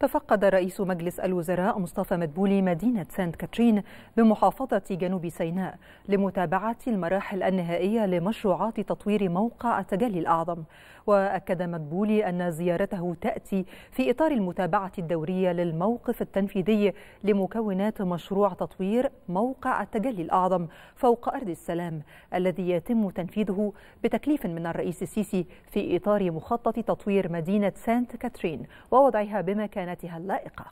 تفقد رئيس مجلس الوزراء مصطفى مدبولي مدينة سانت كاترين بمحافظة جنوب سيناء لمتابعة المراحل النهائية لمشروعات تطوير موقع التجلي الأعظم. وأكد مدبولي أن زيارته تأتي في إطار المتابعة الدورية للموقف التنفيذي لمكونات مشروع تطوير موقع التجلي الأعظم فوق أرض السلام الذي يتم تنفيذه بتكليف من الرئيس السيسي في إطار مخطط تطوير مدينة سانت كاترين. ووضعها بمكانتها اللائقة.